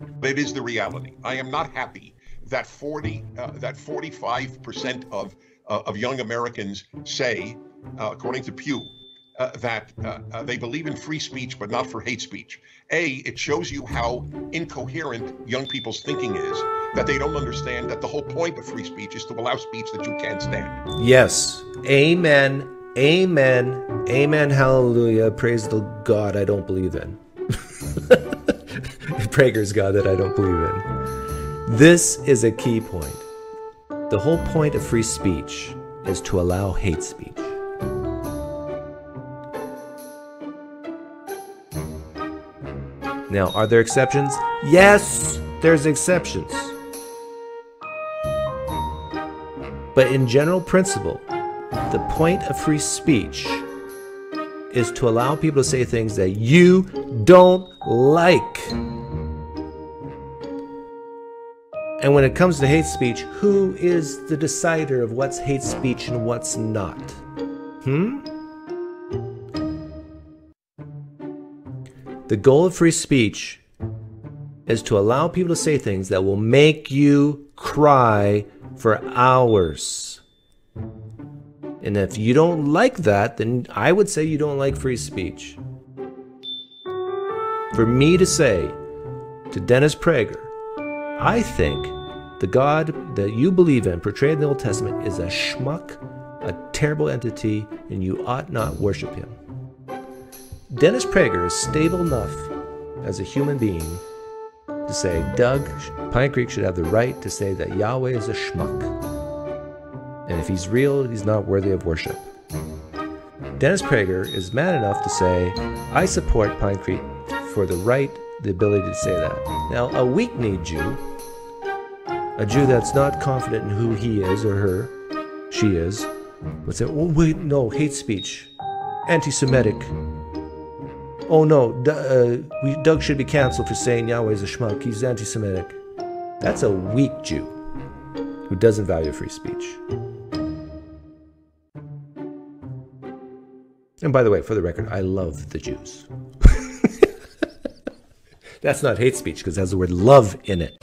But it is the reality. I am not happy that 40, uh, that 45% of uh, of young Americans say, uh, according to Pew, uh, that uh, uh, they believe in free speech but not for hate speech. A, it shows you how incoherent young people's thinking is, that they don't understand that the whole point of free speech is to allow speech that you can't stand. Yes. Amen. Amen. Amen. Hallelujah. Praise the God I don't believe in. Prager's God that I don't believe in. This is a key point. The whole point of free speech is to allow hate speech. Now, are there exceptions? Yes, there's exceptions. But in general principle, the point of free speech is to allow people to say things that you don't like. And when it comes to hate speech, who is the decider of what's hate speech and what's not? Hmm? The goal of free speech is to allow people to say things that will make you cry for hours. And if you don't like that, then I would say you don't like free speech. For me to say to Dennis Prager, I think the God that you believe in, portrayed in the Old Testament, is a schmuck, a terrible entity, and you ought not worship him. Dennis Prager is stable enough as a human being to say Doug Pine Creek should have the right to say that Yahweh is a schmuck. And if he's real, he's not worthy of worship. Dennis Prager is mad enough to say, I support Pine Creek for the right, the ability to say that. Now, a weak kneed Jew, a Jew that's not confident in who he is or her, she is, would say, oh, wait, no, hate speech, anti Semitic. Oh no, D- uh, we, Doug should be canceled for saying Yahweh is a schmuck. He's anti Semitic. That's a weak Jew who doesn't value free speech. And by the way, for the record, I love the Jews. That's not hate speech because it has the word love in it.